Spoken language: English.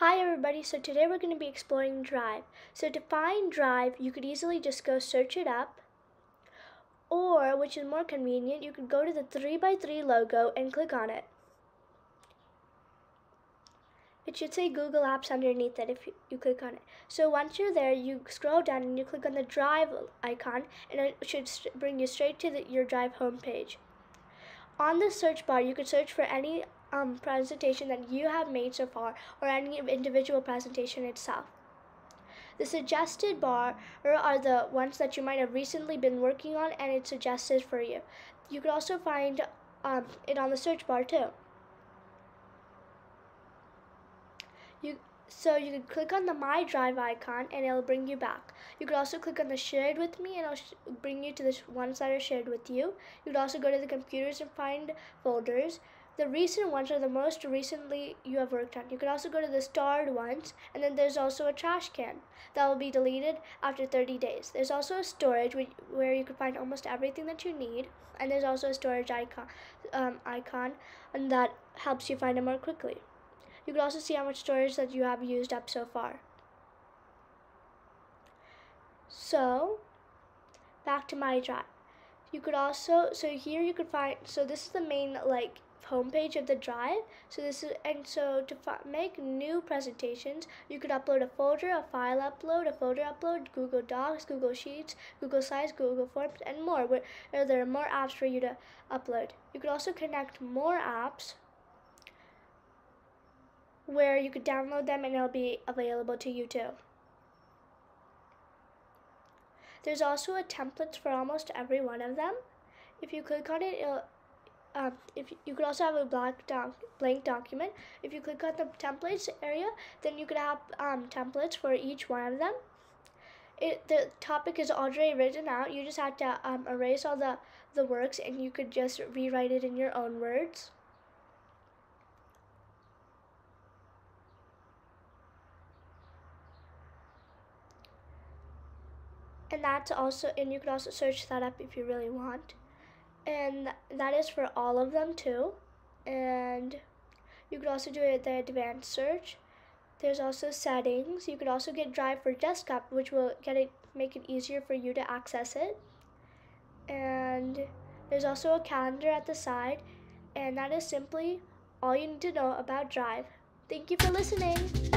Hi everybody, so today we're going to be exploring Drive. So to find Drive, you could easily just go search it up, or which is more convenient, you could go to the 3x3 logo and click on it. It should say Google Apps underneath it if you, click on it. So once you're there, you scroll down and you click on the Drive icon, and it should bring you straight to the, your Drive homepage. On the search bar, you could search for any um, presentation that you have made so far or any individual presentation itself. The suggested bar are the ones that you might have recently been working on and it's suggested for you. You could also find um, it on the search bar too. You, so you could click on the My Drive icon and it'll bring you back. You could also click on the Shared with Me and it'll bring you to the ones that are shared with you. You could also go to the computers and find folders. The recent ones are the most recently you have worked on. You can also go to the starred ones, and then there's also a trash can that will be deleted after 30 days. There's also a storage where you can find almost everything that you need, and there's also a storage icon, um, icon and that helps you find it more quickly. You can also see how much storage that you have used up so far. So, back to my drive. You could also, so here you could find, so this is the main like homepage of the drive. So this is, and so to make new presentations, you could upload a folder, a file upload, a folder upload, Google Docs, Google Sheets, Google Slides, Google Forms, and more, where there are more apps for you to upload. You could also connect more apps where you could download them and it'll be available to you too. There's also a template for almost every one of them. If you click on it, um, if you could also have a black doc, blank document. If you click on the templates area, then you could have um, templates for each one of them. It, the topic is already written out. You just have to um, erase all the, the works and you could just rewrite it in your own words. And that's also, and you can also search that up if you really want. And that is for all of them too. And you could also do it the advanced search. There's also settings. You could also get drive for desktop which will get it make it easier for you to access it. And there's also a calendar at the side and that is simply all you need to know about drive. Thank you for listening